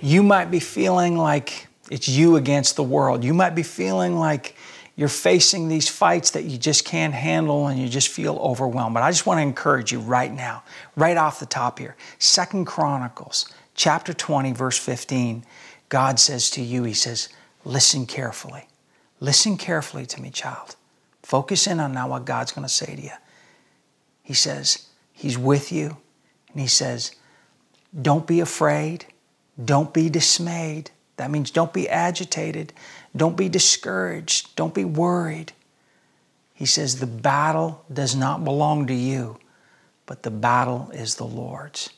You might be feeling like it's you against the world. You might be feeling like you're facing these fights that you just can't handle and you just feel overwhelmed. But I just want to encourage you right now, right off the top here. Second Chronicles chapter 20, verse 15. God says to you, He says, listen carefully. Listen carefully to me, child. Focus in on now what God's going to say to you. He says, He's with you. And He says, don't be afraid. Don't be dismayed. That means don't be agitated. Don't be discouraged. Don't be worried. He says, The battle does not belong to you, but the battle is the Lord's.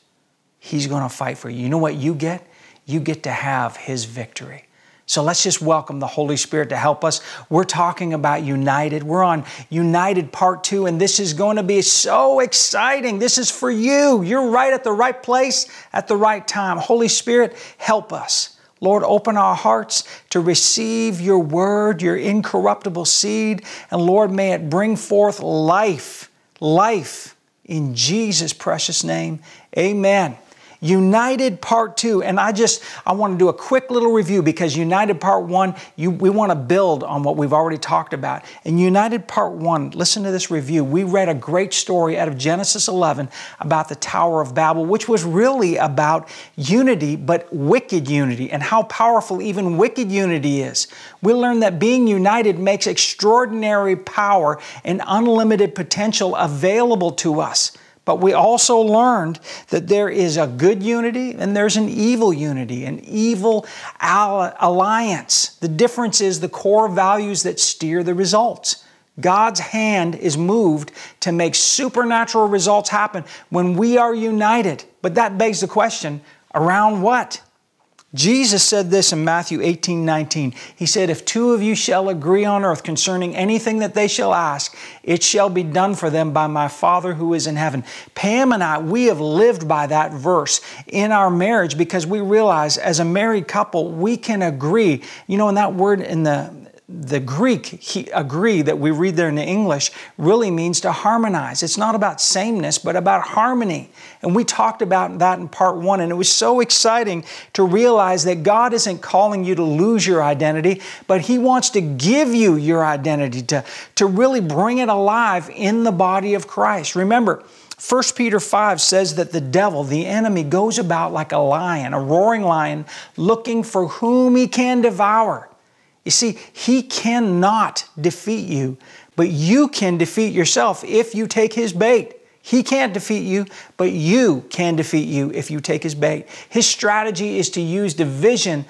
He's going to fight for you. You know what you get? You get to have His victory. So let's just welcome the Holy Spirit to help us. We're talking about United. We're on United Part 2, and this is going to be so exciting. This is for you. You're right at the right place at the right time. Holy Spirit, help us. Lord, open our hearts to receive your word, your incorruptible seed. And Lord, may it bring forth life, life in Jesus' precious name. Amen. United Part 2, and I just, I want to do a quick little review because United Part 1, you, we want to build on what we've already talked about. In United Part 1, listen to this review. We read a great story out of Genesis 11 about the Tower of Babel, which was really about unity, but wicked unity, and how powerful even wicked unity is. We learned that being united makes extraordinary power and unlimited potential available to us. But we also learned that there is a good unity and there's an evil unity, an evil alliance. The difference is the core values that steer the results. God's hand is moved to make supernatural results happen when we are united. But that begs the question around what? Jesus said this in Matthew 18 19. He said, If two of you shall agree on earth concerning anything that they shall ask, it shall be done for them by my Father who is in heaven. Pam and I, we have lived by that verse in our marriage because we realize as a married couple, we can agree. You know, in that word in the the Greek he, agree that we read there in the English really means to harmonize. It's not about sameness, but about harmony. And we talked about that in part one, and it was so exciting to realize that God isn't calling you to lose your identity, but He wants to give you your identity, to, to really bring it alive in the body of Christ. Remember, 1 Peter 5 says that the devil, the enemy, goes about like a lion, a roaring lion, looking for whom he can devour. You see, he cannot defeat you, but you can defeat yourself if you take his bait. He can't defeat you, but you can defeat you if you take his bait. His strategy is to use division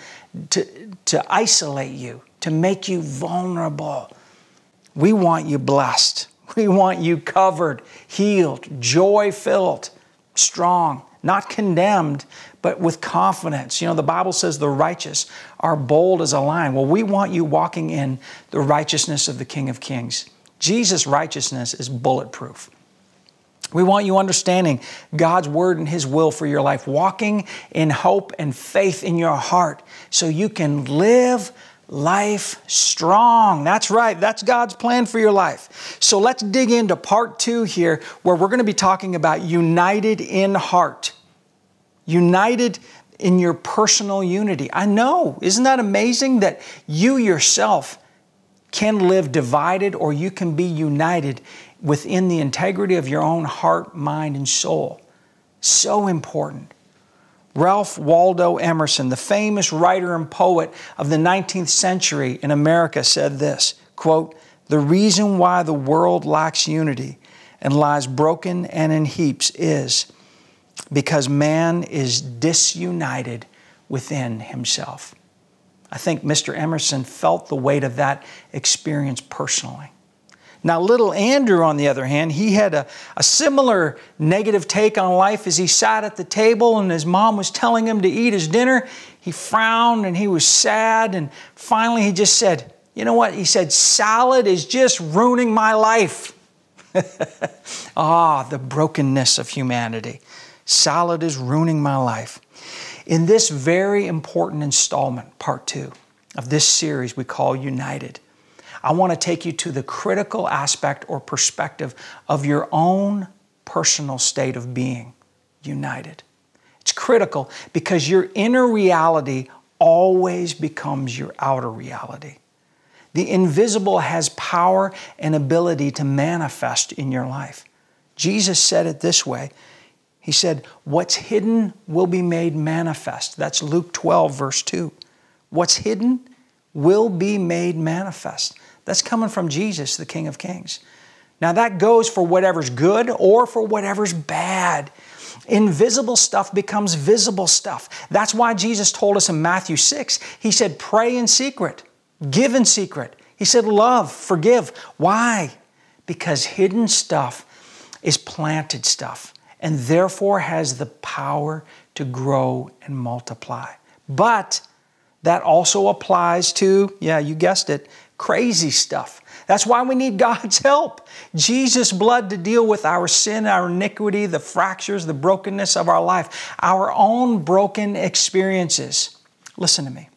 to, to isolate you, to make you vulnerable. We want you blessed. We want you covered, healed, joy filled, strong, not condemned, but with confidence. You know, the Bible says the righteous are bold as a lion. Well, we want you walking in the righteousness of the King of Kings. Jesus' righteousness is bulletproof. We want you understanding God's word and His will for your life, walking in hope and faith in your heart so you can live life strong. That's right, that's God's plan for your life. So let's dig into part two here, where we're going to be talking about united in heart united in your personal unity. I know, isn't that amazing that you yourself can live divided or you can be united within the integrity of your own heart, mind, and soul? So important. Ralph Waldo Emerson, the famous writer and poet of the 19th century in America, said this quote, The reason why the world lacks unity and lies broken and in heaps is because man is disunited within himself. I think Mr. Emerson felt the weight of that experience personally. Now, little Andrew, on the other hand, he had a, a similar negative take on life as he sat at the table and his mom was telling him to eat his dinner. He frowned and he was sad, and finally he just said, You know what? He said, Salad is just ruining my life. ah, the brokenness of humanity. Salad is ruining my life. In this very important installment, part two of this series we call United, I want to take you to the critical aspect or perspective of your own personal state of being united. It's critical because your inner reality always becomes your outer reality. The invisible has power and ability to manifest in your life. Jesus said it this way He said, What's hidden will be made manifest. That's Luke 12, verse 2. What's hidden will be made manifest. That's coming from Jesus, the King of Kings. Now, that goes for whatever's good or for whatever's bad. Invisible stuff becomes visible stuff. That's why Jesus told us in Matthew 6, He said, Pray in secret, give in secret. He said, Love, forgive. Why? Because hidden stuff is planted stuff and therefore has the power to grow and multiply. But that also applies to, yeah, you guessed it, crazy stuff. That's why we need God's help. Jesus' blood to deal with our sin, our iniquity, the fractures, the brokenness of our life, our own broken experiences. Listen to me.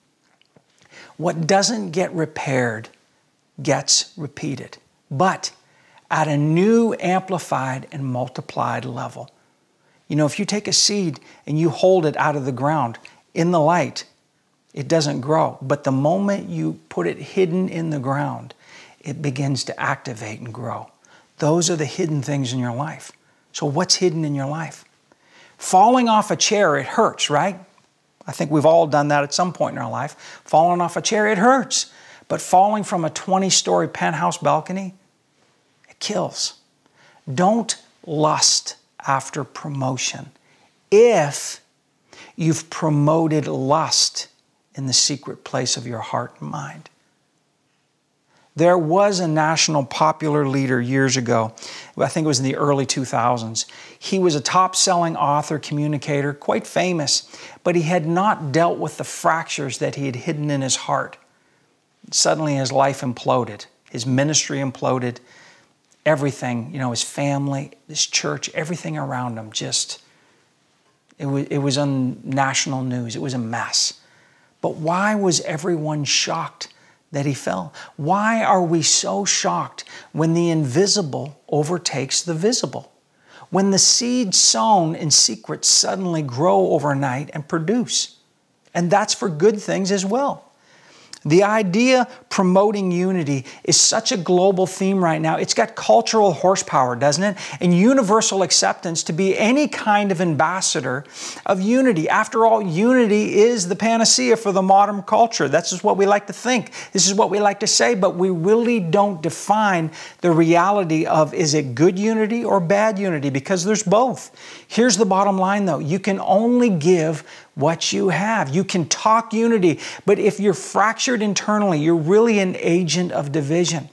What doesn't get repaired gets repeated, but at a new, amplified, and multiplied level. You know, if you take a seed and you hold it out of the ground in the light, it doesn't grow. But the moment you put it hidden in the ground, it begins to activate and grow. Those are the hidden things in your life. So, what's hidden in your life? Falling off a chair, it hurts, right? I think we've all done that at some point in our life. Falling off a chair, it hurts. But falling from a 20 story penthouse balcony, it kills. Don't lust after promotion if you've promoted lust in the secret place of your heart and mind. There was a national popular leader years ago, I think it was in the early 2000s. He was a top selling author, communicator, quite famous, but he had not dealt with the fractures that he had hidden in his heart. Suddenly his life imploded, his ministry imploded, everything, you know, his family, his church, everything around him just, it was, it was on national news. It was a mess. But why was everyone shocked that he fell? Why are we so shocked when the invisible overtakes the visible? When the seeds sown in secret suddenly grow overnight and produce? And that's for good things as well. The idea promoting unity is such a global theme right now. It's got cultural horsepower, doesn't it? And universal acceptance to be any kind of ambassador of unity. After all, unity is the panacea for the modern culture. That's just what we like to think. This is what we like to say, but we really don't define the reality of is it good unity or bad unity because there's both. Here's the bottom line though you can only give what you have. You can talk unity, but if you're fractured internally, you're really an agent of division.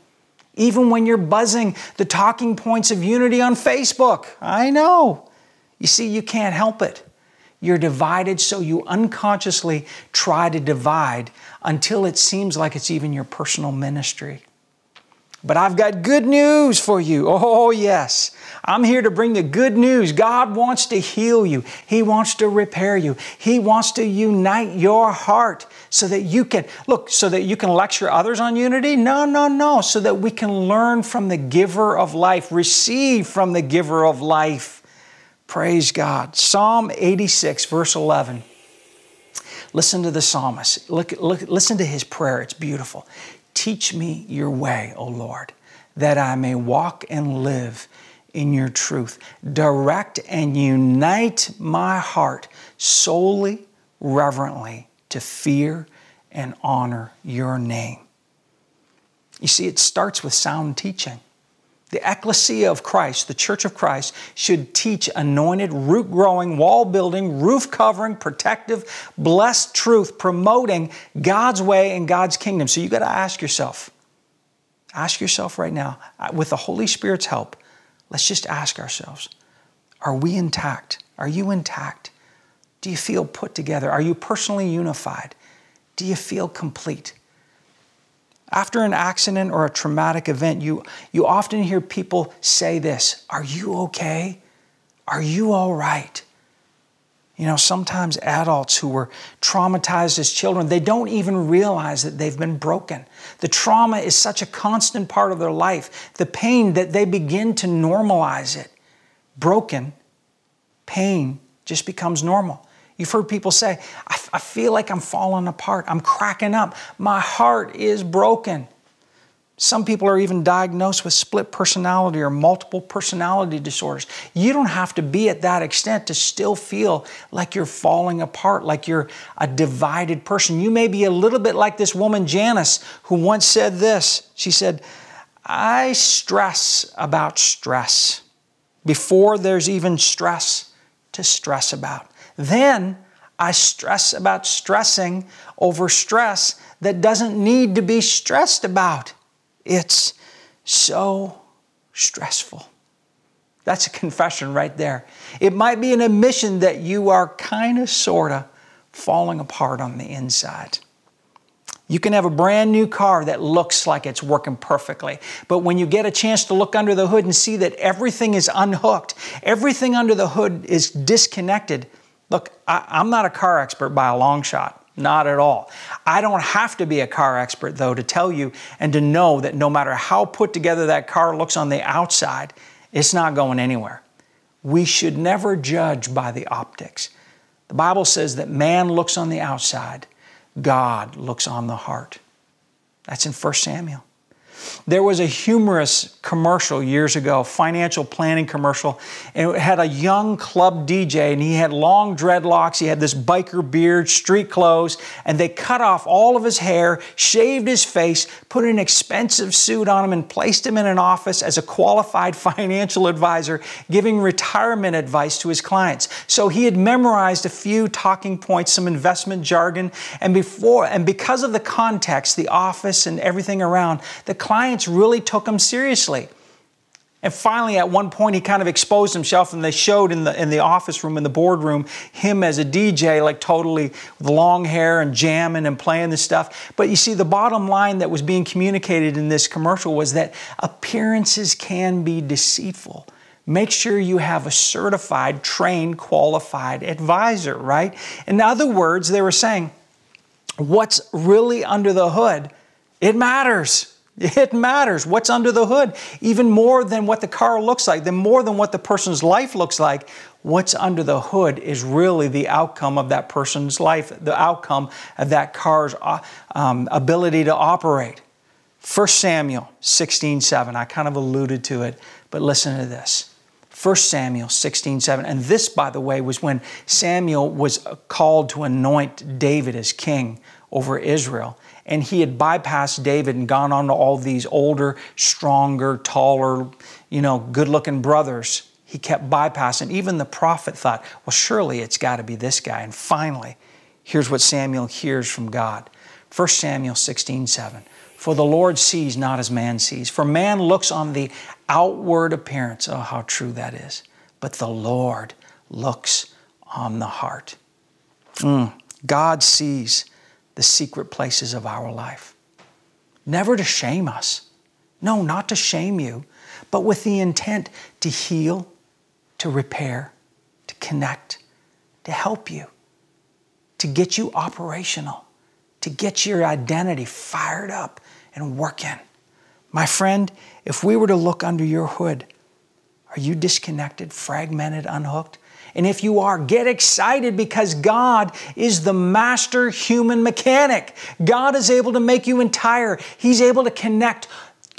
Even when you're buzzing the talking points of unity on Facebook, I know. You see, you can't help it. You're divided, so you unconsciously try to divide until it seems like it's even your personal ministry. But I've got good news for you. Oh, yes. I'm here to bring the good news. God wants to heal you, He wants to repair you, He wants to unite your heart so that you can, look, so that you can lecture others on unity? No, no, no. So that we can learn from the giver of life, receive from the giver of life. Praise God. Psalm 86, verse 11. Listen to the psalmist. Look, look, listen to his prayer. It's beautiful. Teach me your way, O Lord, that I may walk and live in your truth. Direct and unite my heart solely, reverently to fear and honor your name. You see, it starts with sound teaching. The ecclesia of Christ, the church of Christ, should teach anointed, root growing, wall building, roof covering, protective, blessed truth, promoting God's way and God's kingdom. So you got to ask yourself, ask yourself right now, uh, with the Holy Spirit's help, let's just ask ourselves are we intact? Are you intact? Do you feel put together? Are you personally unified? Do you feel complete? After an accident or a traumatic event, you, you often hear people say this Are you okay? Are you all right? You know, sometimes adults who were traumatized as children, they don't even realize that they've been broken. The trauma is such a constant part of their life, the pain that they begin to normalize it. Broken, pain just becomes normal. You've heard people say, I, feel like I'm falling apart. I'm cracking up. My heart is broken. Some people are even diagnosed with split personality or multiple personality disorders. You don't have to be at that extent to still feel like you're falling apart, like you're a divided person. You may be a little bit like this woman, Janice, who once said this. She said, I stress about stress before there's even stress to stress about. Then I stress about stressing over stress that doesn't need to be stressed about. It's so stressful. That's a confession right there. It might be an admission that you are kind of, sort of falling apart on the inside. You can have a brand new car that looks like it's working perfectly, but when you get a chance to look under the hood and see that everything is unhooked, everything under the hood is disconnected. Look, I, am not a car expert by a long shot. Not at all. I don't have to be a car expert, though, to tell you and to know that no matter how put together that car looks on the outside, it's not going anywhere. We should never judge by the optics. The Bible says that man looks on the outside, God looks on the heart. That's in 1 Samuel. There was a humorous commercial years ago, financial planning commercial, and it had a young club DJ, and he had long dreadlocks. He had this biker beard, street clothes, and they cut off all of his hair, shaved his face, put an expensive suit on him, and placed him in an office as a qualified financial advisor, giving retirement advice to his clients. So he had memorized a few talking points, some investment jargon, and before and because of the context, the office and everything around, the clients really took him seriously. And finally, at one point, he kind of exposed himself, and they showed in the in the office room, in the boardroom, him as a DJ, like totally with long hair and jamming and playing this stuff. But you see, the bottom line that was being communicated in this commercial was that appearances can be deceitful. Make sure you have a certified, trained, qualified advisor, right? In other words, they were saying, what's really under the hood, it matters. It matters what's under the hood, even more than what the car looks like, than more than what the person's life looks like. What's under the hood is really the outcome of that person's life, the outcome of that car's uh, um, ability to operate. 1 Samuel 16 7, I kind of alluded to it, but listen to this. 1 Samuel 16 7. And this, by the way, was when Samuel was called to anoint David as king over Israel and he had bypassed David and gone on to all these older, stronger, taller, you know, good looking brothers. He kept bypassing. Even the prophet thought, well, surely it's got to be this guy. And finally, here's what Samuel hears from God 1 Samuel 16 7. For the Lord sees not as man sees. For man looks on the outward appearance. Oh, how true that is. But the Lord looks on the heart. Mm. God sees the secret places of our life. Never to shame us. No, not to shame you, but with the intent to heal, to repair, to connect, to help you, to get you operational, to get your identity fired up and working. My friend, if we were to look under your hood, are you disconnected, fragmented, unhooked? And if you are, get excited because God is the master human mechanic. God is able to make you entire. He's able to connect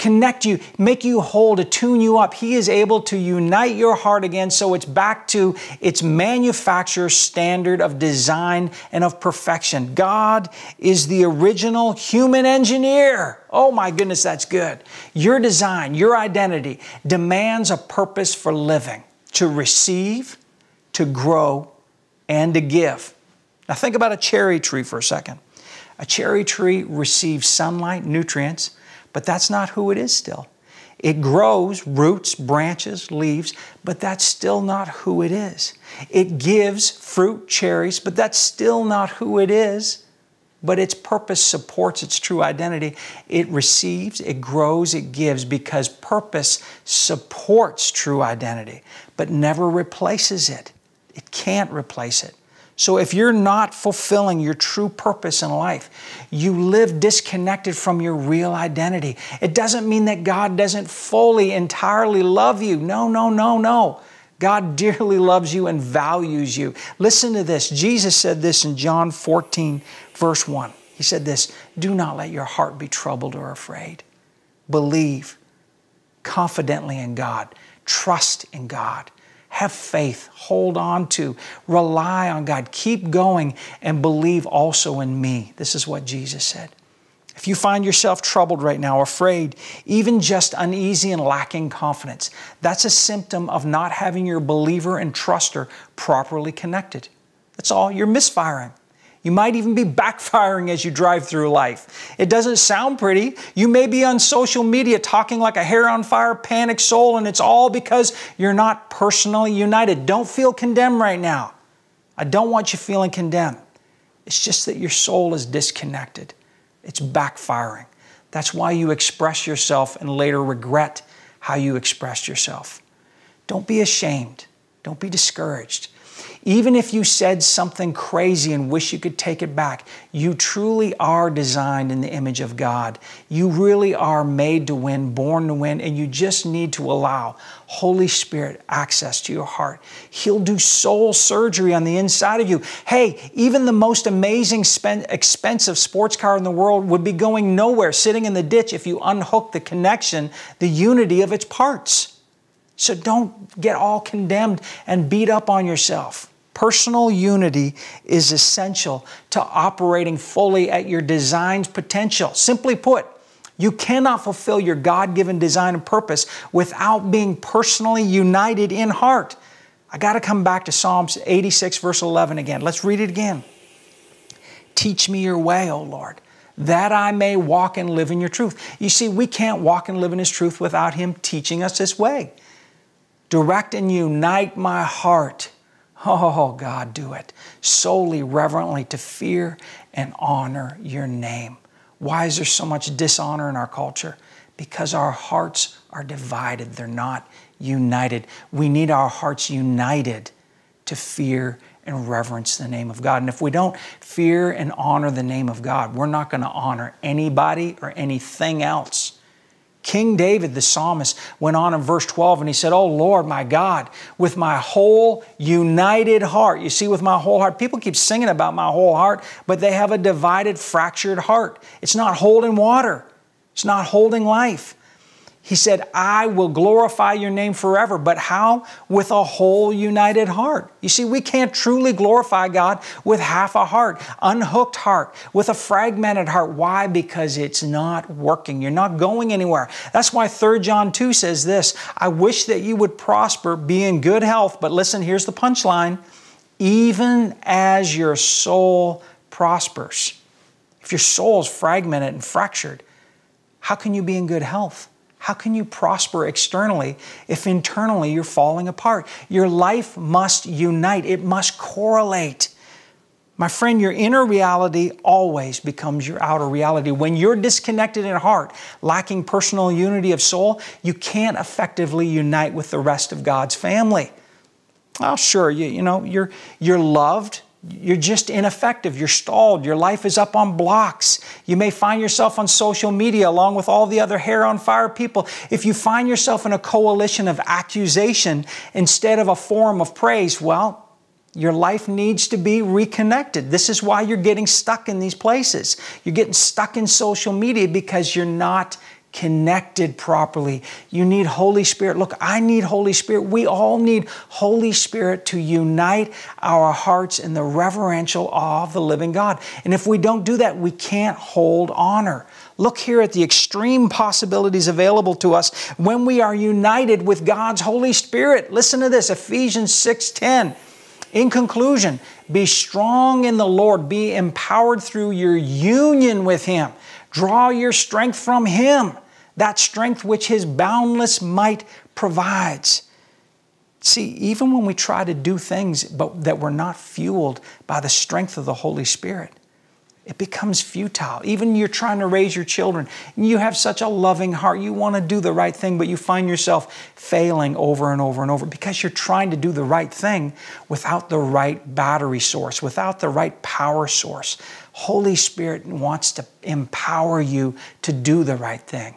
connect you, make you whole, to tune you up. He is able to unite your heart again so it's back to its manufacturer's standard of design and of perfection. God is the original human engineer. Oh my goodness, that's good. Your design, your identity demands a purpose for living, to receive, to grow, and to give. Now, think about a cherry tree for a second. A cherry tree receives sunlight, nutrients, but that's not who it is still. It grows roots, branches, leaves, but that's still not who it is. It gives fruit, cherries, but that's still not who it is. But its purpose supports its true identity. It receives, it grows, it gives because purpose supports true identity, but never replaces it. It can't replace it. So if you're not fulfilling your true purpose in life, you live disconnected from your real identity. It doesn't mean that God doesn't fully, entirely love you. No, no, no, no. God dearly loves you and values you. Listen to this. Jesus said this in John 14, verse 1. He said this Do not let your heart be troubled or afraid. Believe confidently in God, trust in God. Have faith, hold on to, rely on God, keep going, and believe also in me. This is what Jesus said. If you find yourself troubled right now, afraid, even just uneasy and lacking confidence, that's a symptom of not having your believer and truster properly connected. That's all. You're misfiring. You might even be backfiring as you drive through life. It doesn't sound pretty. You may be on social media talking like a hair on fire, panic soul, and it's all because you're not personally united. Don't feel condemned right now. I don't want you feeling condemned. It's just that your soul is disconnected. It's backfiring. That's why you express yourself and later regret how you expressed yourself. Don't be ashamed. Don't be discouraged. Even if you said something crazy and wish you could take it back, you truly are designed in the image of God. You really are made to win, born to win, and you just need to allow Holy Spirit access to your heart. He'll do soul surgery on the inside of you. Hey, even the most amazing, expensive sports car in the world would be going nowhere, sitting in the ditch, if you unhook the connection, the unity of its parts. So don't get all condemned and beat up on yourself. Personal unity is essential to operating fully at your design's potential. Simply put, you cannot fulfill your God given design and purpose without being personally united in heart. I got to come back to Psalms 86, verse 11 again. Let's read it again. Teach me your way, O Lord, that I may walk and live in your truth. You see, we can't walk and live in His truth without Him teaching us this way. Direct and unite my heart Oh, God, do it solely, reverently to fear and honor your name. Why is there so much dishonor in our culture? Because our hearts are divided, they're not united. We need our hearts united to fear and reverence the name of God. And if we don't fear and honor the name of God, we're not going to honor anybody or anything else. King David, the psalmist, went on in verse 12 and he said, Oh Lord, my God, with my whole united heart. You see, with my whole heart, people keep singing about my whole heart, but they have a divided, fractured heart. It's not holding water, it's not holding life. He said, I will glorify your name forever. But how? With a whole united heart. You see, we can't truly glorify God with half a heart, unhooked heart, with a fragmented heart. Why? Because it's not working. You're not going anywhere. That's why 3 John 2 says this I wish that you would prosper, be in good health. But listen, here's the punchline even as your soul prospers. If your soul is fragmented and fractured, how can you be in good health? How can you prosper externally if internally you're falling apart? Your life must unite, it must correlate. My friend, your inner reality always becomes your outer reality. When you're disconnected in heart, lacking personal unity of soul, you can't effectively unite with the rest of God's family. Oh, sure, you, you know, you're, you're loved, you're just ineffective. You're stalled. Your life is up on blocks. You may find yourself on social media along with all the other hair on fire people. If you find yourself in a coalition of accusation instead of a forum of praise, well, your life needs to be reconnected. This is why you're getting stuck in these places. You're getting stuck in social media because you're not connected properly. You need Holy Spirit. Look, I need Holy Spirit. We all need Holy Spirit to unite our hearts in the reverential awe of the living God. And if we don't do that, we can't hold honor. Look here at the extreme possibilities available to us when we are united with God's Holy Spirit. Listen to this, Ephesians 6:10. In conclusion, be strong in the Lord, be empowered through your union with him. Draw your strength from him that strength which His boundless might provides. See, even when we try to do things but that we're not fueled by the strength of the Holy Spirit, it becomes futile. Even you're trying to raise your children, and you have such a loving heart, you want to do the right thing, but you find yourself failing over and over and over because you're trying to do the right thing without the right battery source, without the right power source. Holy Spirit wants to empower you to do the right thing.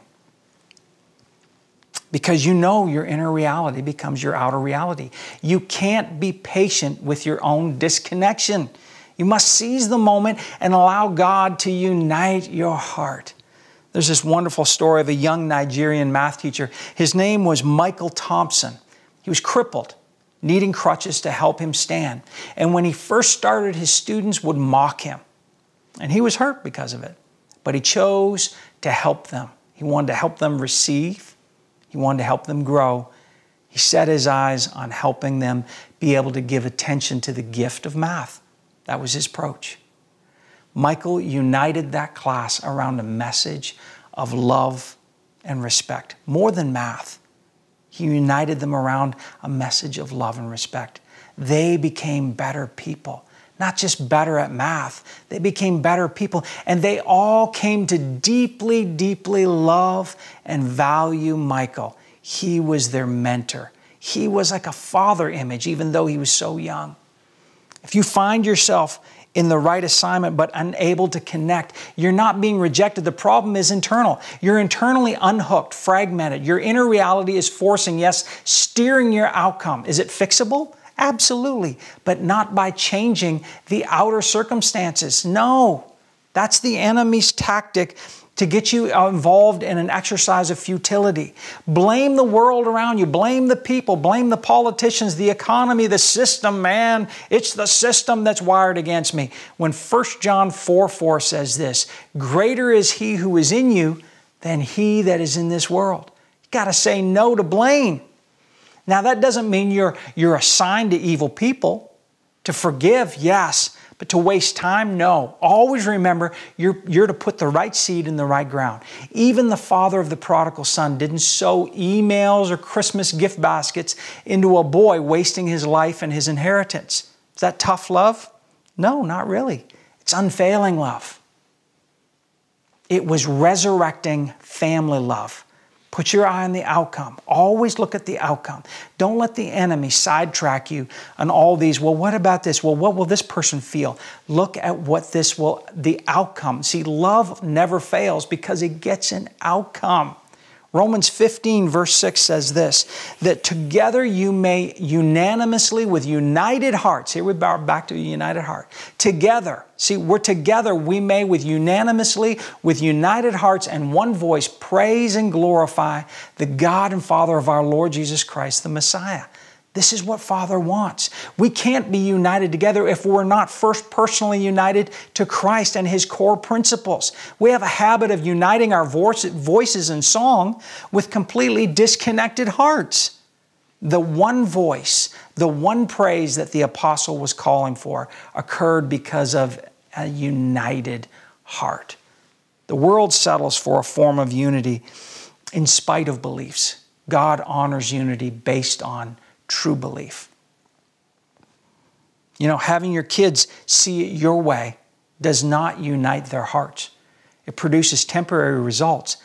Because you know your inner reality becomes your outer reality. You can't be patient with your own disconnection. You must seize the moment and allow God to unite your heart. There's this wonderful story of a young Nigerian math teacher. His name was Michael Thompson. He was crippled, needing crutches to help him stand. And when he first started, his students would mock him. And he was hurt because of it. But he chose to help them. He wanted to help them receive, he wanted to help them grow. He set his eyes on helping them be able to give attention to the gift of math. That was his approach. Michael united that class around a message of love and respect, more than math. He united them around a message of love and respect. They became better people not just better at math, they became better people. And they all came to deeply, deeply love and value Michael. He was their mentor. He was like a father image, even though he was so young. If you find yourself in the right assignment but unable to connect, you're not being rejected. The problem is internal. You're internally unhooked, fragmented. Your inner reality is forcing, yes, steering your outcome. Is it fixable? Absolutely, but not by changing the outer circumstances. No, that's the enemy's tactic to get you uh, involved in an exercise of futility. Blame the world around you, blame the people, blame the politicians, the economy, the system, man. It's the system that's wired against me. When 1 John 4 4 says this, greater is he who is in you than he that is in this world. You got to say no to blame. Now, that doesn't mean you're, you're assigned to evil people. To forgive, yes, but to waste time, no. Always remember you're, you're to put the right seed in the right ground. Even the father of the prodigal son didn't sow emails or Christmas gift baskets into a boy wasting his life and his inheritance. Is that tough love? No, not really. It's unfailing love. It was resurrecting family love. Put your eye on the outcome. Always look at the outcome. Don't let the enemy sidetrack you on all these. Well, what about this? Well, what will this person feel? Look at what this will, the outcome. See, love never fails because it gets an outcome. Romans 15, verse 6 says this that together you may unanimously, with united hearts, here we bow back to united heart, together, see, we're together, we may with unanimously, with united hearts and one voice, praise and glorify the God and Father of our Lord Jesus Christ, the Messiah. This is what Father wants. We can't be united together if we're not first personally united to Christ and His core principles. We have a habit of uniting our voices in song with completely disconnected hearts. The one voice, the one praise that the apostle was calling for occurred because of a united heart. The world settles for a form of unity in spite of beliefs. God honors unity based on true belief. You know, having your kids see it your way does not unite their hearts. It produces temporary results,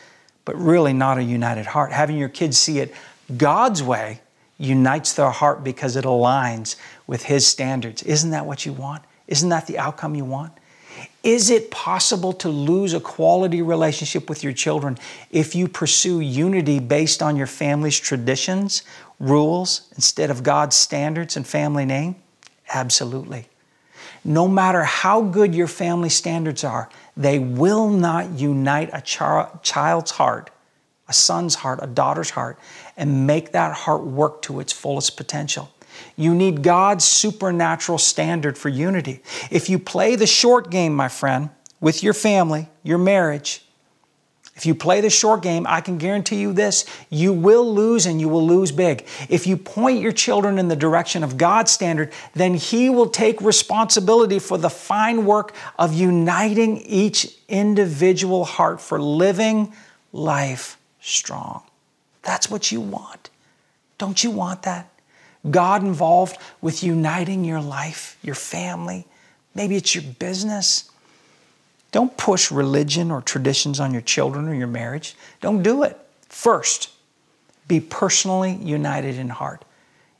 but really not a united heart. Having your kids see it God's way unites their heart because it aligns with His standards. Isn't that what you want? Isn't that the outcome you want? Is it possible to lose a quality relationship with your children if you pursue unity based on your family's traditions rules instead of God's standards and family name? Absolutely. No matter how good your family standards are, they will not unite a child's heart, a son's heart, a daughter's heart, and make that heart work to its fullest potential. You need God's supernatural standard for unity. If you play the short game, my friend, with your family, your marriage, if you play the short game, I can guarantee you this you will lose and you will lose big. If you point your children in the direction of God's standard, then He will take responsibility for the fine work of uniting each individual heart for living life strong. That's what you want. Don't you want that? God involved with uniting your life, your family, maybe it's your business. Don't push religion or traditions on your children or your marriage. Don't do it. First, be personally united in heart.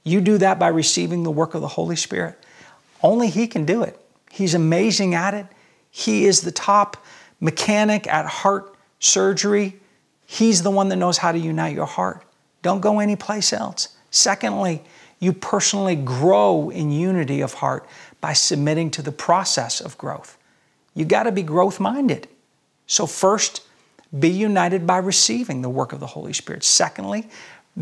You do that by receiving the work of the Holy Spirit. Only He can do it. He's amazing at it. He is the top mechanic at heart surgery. He's the one that knows how to unite your heart. Don't go anyplace else. Secondly, you personally grow in unity of heart by submitting to the process of growth. You got to be growth minded. So, first, be united by receiving the work of the Holy Spirit. Secondly,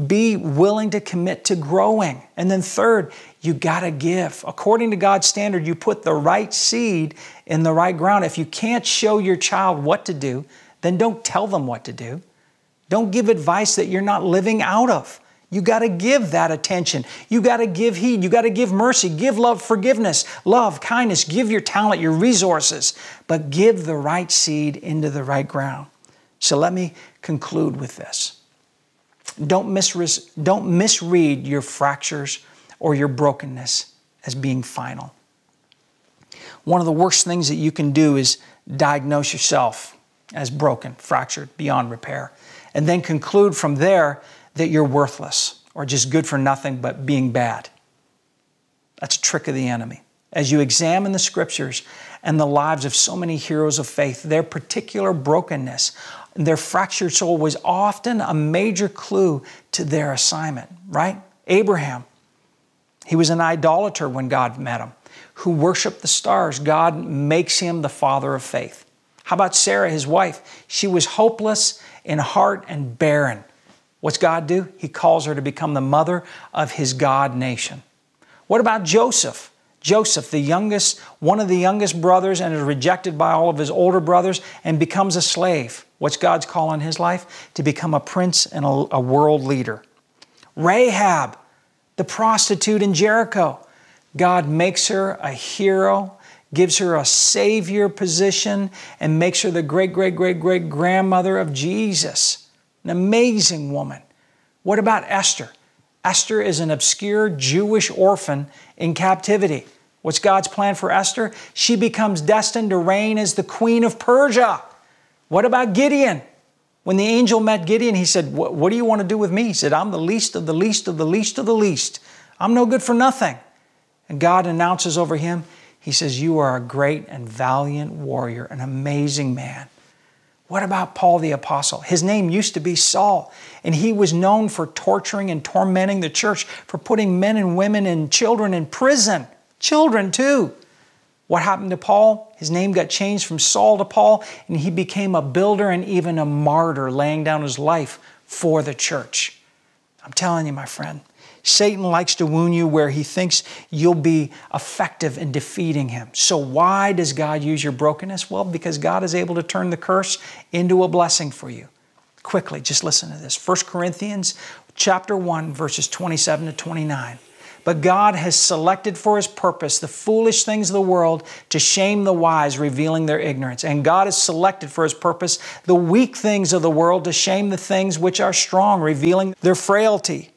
be willing to commit to growing. And then, third, you got to give. According to God's standard, you put the right seed in the right ground. If you can't show your child what to do, then don't tell them what to do. Don't give advice that you're not living out of. You got to give that attention. You got to give heed. You got to give mercy, give love, forgiveness, love, kindness, give your talent, your resources, but give the right seed into the right ground. So let me conclude with this. Don't, don't misread your fractures or your brokenness as being final. One of the worst things that you can do is diagnose yourself as broken, fractured, beyond repair, and then conclude from there that you're worthless or just good for nothing but being bad. That's a trick of the enemy. As you examine the scriptures and the lives of so many heroes of faith, their particular brokenness, their fractured soul was often a major clue to their assignment, right? Abraham, he was an idolater when God met him, who worshiped the stars. God makes him the father of faith. How about Sarah, his wife? She was hopeless in heart and barren. What's God do? He calls her to become the mother of his God nation. What about Joseph? Joseph, the youngest, one of the youngest brothers, and is rejected by all of his older brothers and becomes a slave. What's God's call on his life? To become a prince and a, a world leader. Rahab, the prostitute in Jericho. God makes her a hero, gives her a savior position, and makes her the great, great, great, great grandmother of Jesus. An amazing woman. What about Esther? Esther is an obscure Jewish orphan in captivity. What's God's plan for Esther? She becomes destined to reign as the queen of Persia. What about Gideon? When the angel met Gideon, he said, What do you want to do with me? He said, I'm the least of the least of the least of the least. I'm no good for nothing. And God announces over him, He says, You are a great and valiant warrior, an amazing man. What about Paul the Apostle? His name used to be Saul, and he was known for torturing and tormenting the church, for putting men and women and children in prison. Children, too. What happened to Paul? His name got changed from Saul to Paul, and he became a builder and even a martyr, laying down his life for the church. I'm telling you, my friend, Satan likes to wound you where he thinks you'll be effective in defeating him. So, why does God use your brokenness? Well, because God is able to turn the curse into a blessing for you. Quickly, just listen to this 1 Corinthians chapter 1, verses 27 to 29. But God has selected for His purpose the foolish things of the world to shame the wise, revealing their ignorance. And God has selected for His purpose the weak things of the world to shame the things which are strong, revealing their frailty.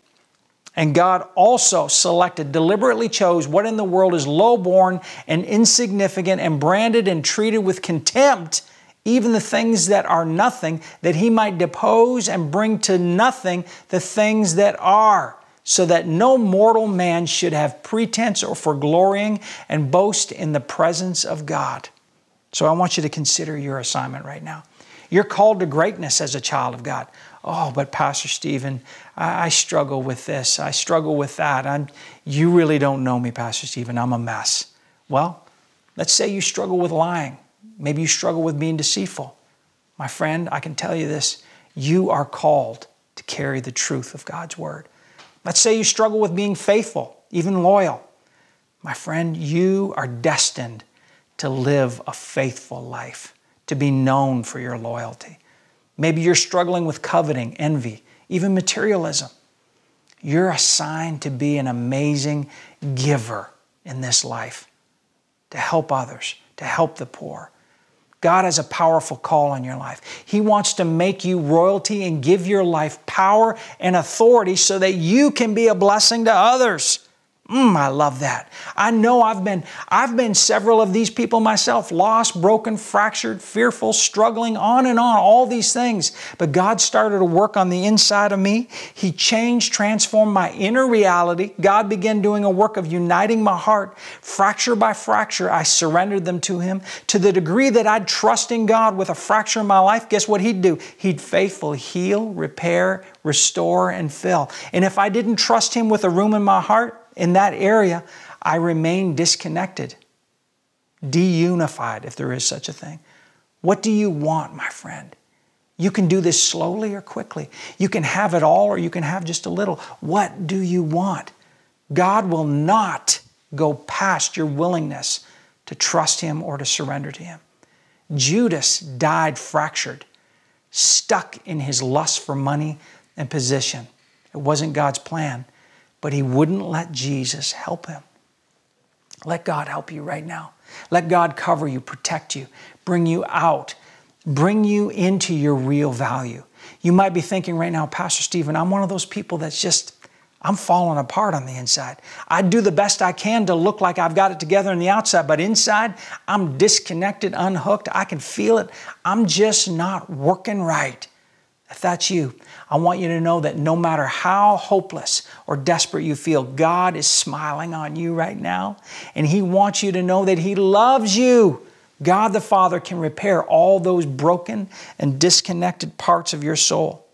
And God also selected, deliberately chose what in the world is low-born and insignificant and branded and treated with contempt, even the things that are nothing, that he might depose and bring to nothing the things that are, so that no mortal man should have pretense or for glorying and boast in the presence of God. So I want you to consider your assignment right now. You're called to greatness as a child of God. Oh, but Pastor Stephen, I, I struggle with this. I struggle with that. I'm, you really don't know me, Pastor Stephen. I'm a mess. Well, let's say you struggle with lying. Maybe you struggle with being deceitful. My friend, I can tell you this you are called to carry the truth of God's word. Let's say you struggle with being faithful, even loyal. My friend, you are destined to live a faithful life, to be known for your loyalty. Maybe you're struggling with coveting, envy, even materialism. You're assigned to be an amazing giver in this life, to help others, to help the poor. God has a powerful call on your life. He wants to make you royalty and give your life power and authority so that you can be a blessing to others. Mm, I love that. I know I've been I've been several of these people myself, lost, broken, fractured, fearful, struggling, on and on, all these things. But God started to work on the inside of me. He changed, transformed my inner reality. God began doing a work of uniting my heart. Fracture by fracture, I surrendered them to Him. To the degree that I'd trust in God with a fracture in my life, guess what He'd do? He'd faithfully heal, repair, restore, and fill. And if I didn't trust Him with a room in my heart, in that area, I remain disconnected, deunified, if there is such a thing. What do you want, my friend? You can do this slowly or quickly. You can have it all or you can have just a little. What do you want? God will not go past your willingness to trust Him or to surrender to Him. Judas died fractured, stuck in his lust for money and position. It wasn't God's plan but he wouldn't let Jesus help him. Let God help you right now. Let God cover you, protect you, bring you out, bring you into your real value. You might be thinking right now, Pastor Stephen, I'm one of those people that's just, I'm falling apart on the inside. I do the best I can to look like I've got it together on the outside, but inside, I'm disconnected, unhooked. I can feel it. I'm just not working right. If that's you, I want you to know that no matter how hopeless or desperate you feel, God is smiling on you right now. And He wants you to know that He loves you. God the Father can repair all those broken and disconnected parts of your soul.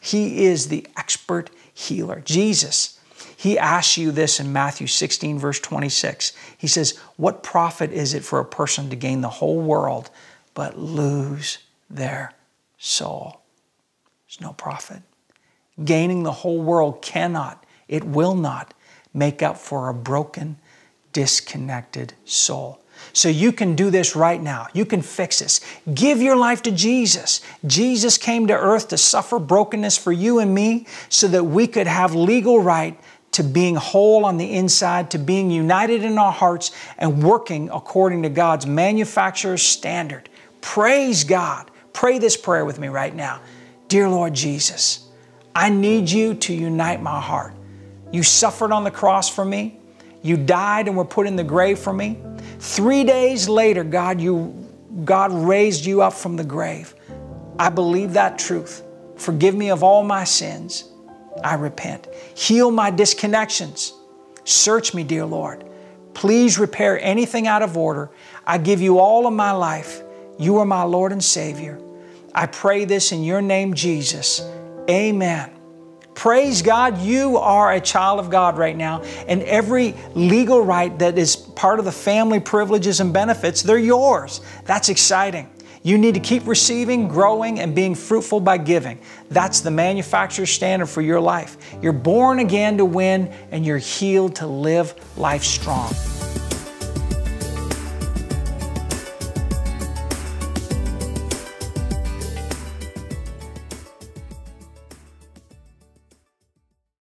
He is the expert healer. Jesus, He asks you this in Matthew 16, verse 26. He says, What profit is it for a person to gain the whole world but lose their soul? There's no profit. Gaining the whole world cannot, it will not make up for a broken, disconnected soul. So you can do this right now. You can fix this. Give your life to Jesus. Jesus came to earth to suffer brokenness for you and me so that we could have legal right to being whole on the inside, to being united in our hearts and working according to God's manufacturer's standard. Praise God. Pray this prayer with me right now. Dear Lord Jesus, I need you to unite my heart. You suffered on the cross for me. You died and were put in the grave for me. Three days later, God, you, God raised you up from the grave. I believe that truth. Forgive me of all my sins. I repent. Heal my disconnections. Search me, dear Lord. Please repair anything out of order. I give you all of my life. You are my Lord and Savior. I pray this in your name, Jesus. Amen. Praise God, you are a child of God right now, and every legal right that is part of the family privileges and benefits, they're yours. That's exciting. You need to keep receiving, growing, and being fruitful by giving. That's the manufacturer's standard for your life. You're born again to win, and you're healed to live life strong.